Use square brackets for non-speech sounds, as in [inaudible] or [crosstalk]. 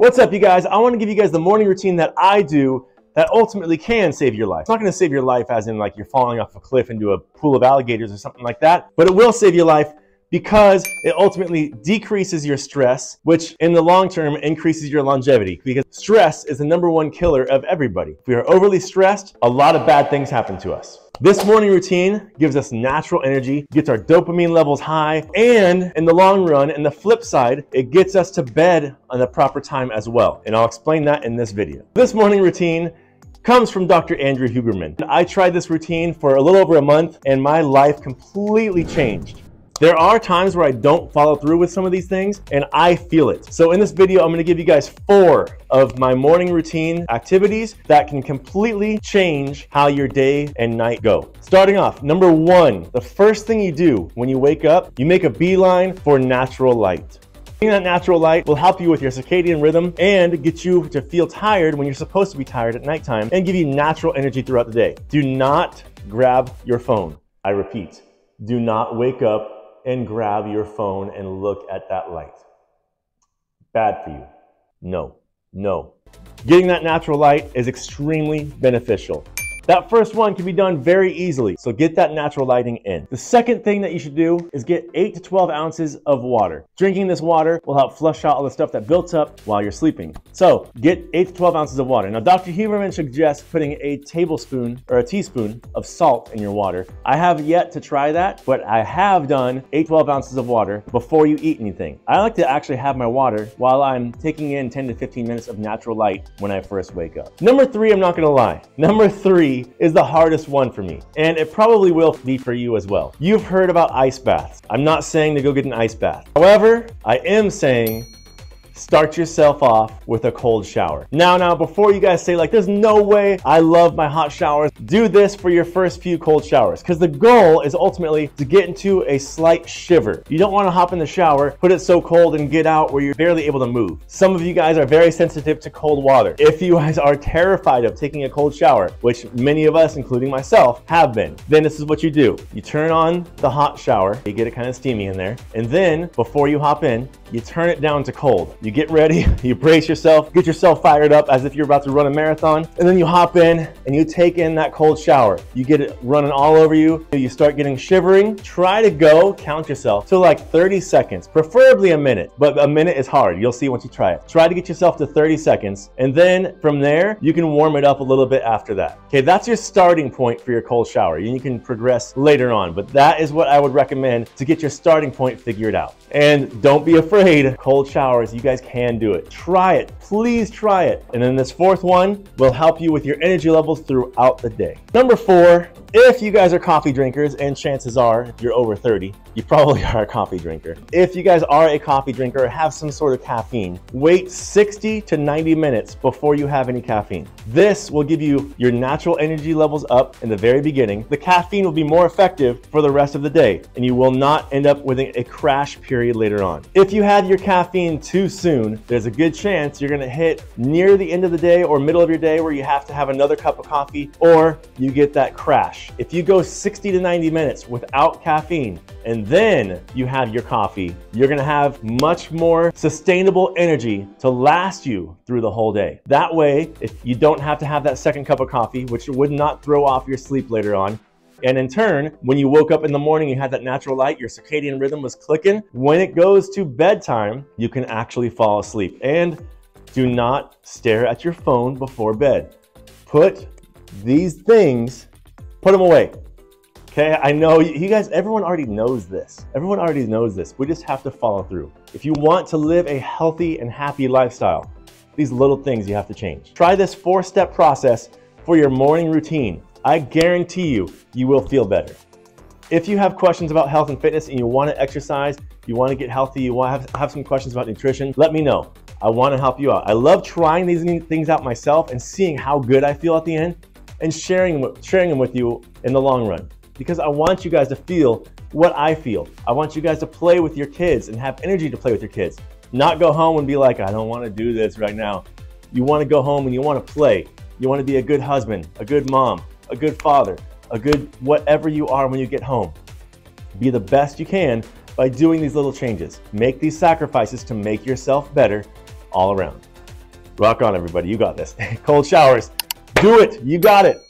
What's up, you guys? I want to give you guys the morning routine that I do that ultimately can save your life. It's not going to save your life as in like you're falling off a cliff into a pool of alligators or something like that, but it will save your life because it ultimately decreases your stress, which in the long term increases your longevity because stress is the number one killer of everybody. If we are overly stressed, a lot of bad things happen to us. This morning routine gives us natural energy, gets our dopamine levels high, and in the long run, in the flip side, it gets us to bed on the proper time as well. And I'll explain that in this video. This morning routine comes from Dr. Andrew Huberman. I tried this routine for a little over a month and my life completely changed. There are times where I don't follow through with some of these things and I feel it. So in this video, I'm gonna give you guys four of my morning routine activities that can completely change how your day and night go. Starting off, number one, the first thing you do when you wake up, you make a beeline for natural light. Getting that natural light will help you with your circadian rhythm and get you to feel tired when you're supposed to be tired at nighttime and give you natural energy throughout the day. Do not grab your phone. I repeat, do not wake up and grab your phone and look at that light. Bad for you. No, no. Getting that natural light is extremely beneficial. That first one can be done very easily, so get that natural lighting in. The second thing that you should do is get 8 to 12 ounces of water. Drinking this water will help flush out all the stuff that built up while you're sleeping. So get 8 to 12 ounces of water. Now Dr. Huberman suggests putting a tablespoon or a teaspoon of salt in your water. I have yet to try that, but I have done 8 to 12 ounces of water before you eat anything. I like to actually have my water while I'm taking in 10 to 15 minutes of natural light when I first wake up. Number three, I'm not gonna lie. Number three is the hardest one for me, and it probably will be for you as well. You've heard about ice baths. I'm not saying to go get an ice bath. However, I am saying start yourself off with a cold shower. Now, now, before you guys say like, there's no way I love my hot showers, do this for your first few cold showers because the goal is ultimately to get into a slight shiver. You don't want to hop in the shower, put it so cold and get out where you're barely able to move. Some of you guys are very sensitive to cold water. If you guys are terrified of taking a cold shower, which many of us, including myself, have been, then this is what you do. You turn on the hot shower, you get it kind of steamy in there, and then before you hop in, you turn it down to cold. You get ready, [laughs] you brace yourself, get yourself fired up as if you're about to run a marathon, and then you hop in and you take in that cold shower. You get it running all over you, you start getting shivering. Try to go, count yourself, to like 30 seconds, preferably a minute, but a minute is hard. You'll see once you try it. Try to get yourself to 30 seconds, and then from there, you can warm it up a little bit after that. Okay, that's your starting point for your cold shower. You can progress later on, but that is what I would recommend to get your starting point figured out. And don't be afraid, cold showers, you guys can do it. Try it, please try it. And then this fourth one will help you with your energy levels throughout the day. Number four, if you guys are coffee drinkers, and chances are if you're over 30, you probably [laughs] are a coffee drinker. If you guys are a coffee drinker or have some sort of caffeine, wait 60 to 90 minutes before you have any caffeine. This will give you your natural energy levels up in the very beginning. The caffeine will be more effective for the rest of the day, and you will not end up with a crash period later on. If you have your caffeine too soon, there's a good chance you're gonna hit near the end of the day or middle of your day where you have to have another cup of coffee or you get that crash. If you go 60 to 90 minutes without caffeine and then you have your coffee, you're gonna have much more sustainable energy to last you through the whole day. That way, if you don't have to have that second cup of coffee, which would not throw off your sleep later on, and in turn, when you woke up in the morning, you had that natural light, your circadian rhythm was clicking. When it goes to bedtime, you can actually fall asleep. And do not stare at your phone before bed. Put these things, put them away. Okay, I know you guys, everyone already knows this. Everyone already knows this. We just have to follow through. If you want to live a healthy and happy lifestyle, these little things you have to change. Try this four step process for your morning routine. I guarantee you, you will feel better. If you have questions about health and fitness and you want to exercise, you want to get healthy, you want to have, have some questions about nutrition, let me know. I want to help you out. I love trying these things out myself and seeing how good I feel at the end and sharing, sharing them with you in the long run because I want you guys to feel what I feel. I want you guys to play with your kids and have energy to play with your kids. Not go home and be like, I don't want to do this right now. You want to go home and you want to play. You want to be a good husband, a good mom, a good father, a good whatever you are when you get home. Be the best you can by doing these little changes. Make these sacrifices to make yourself better all around. Rock on, everybody. You got this. [laughs] Cold showers. Do it. You got it.